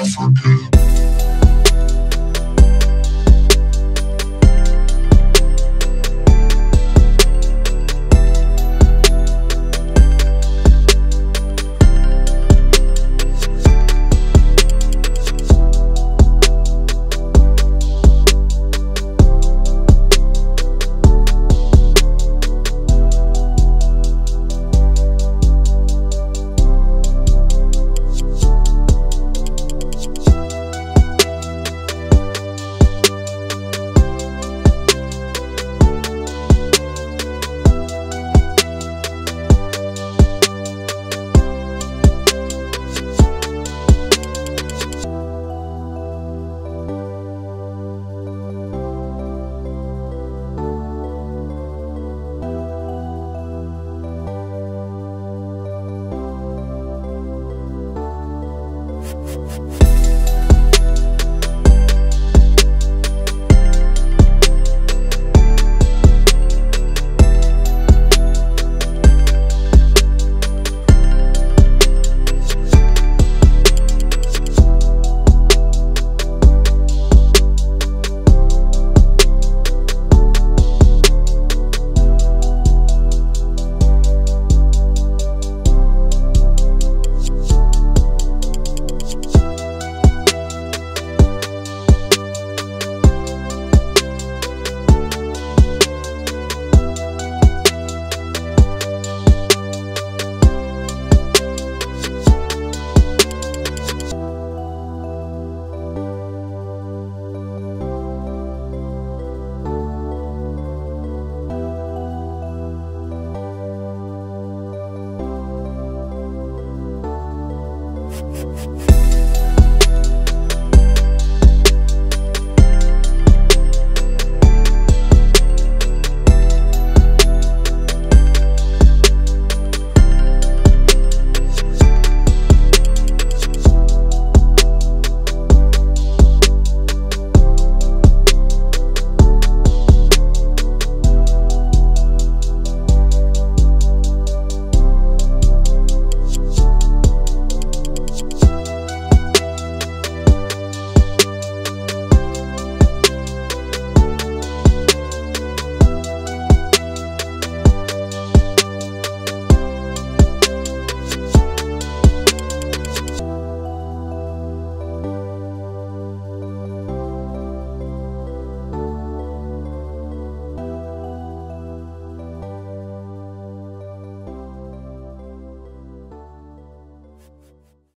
Africa.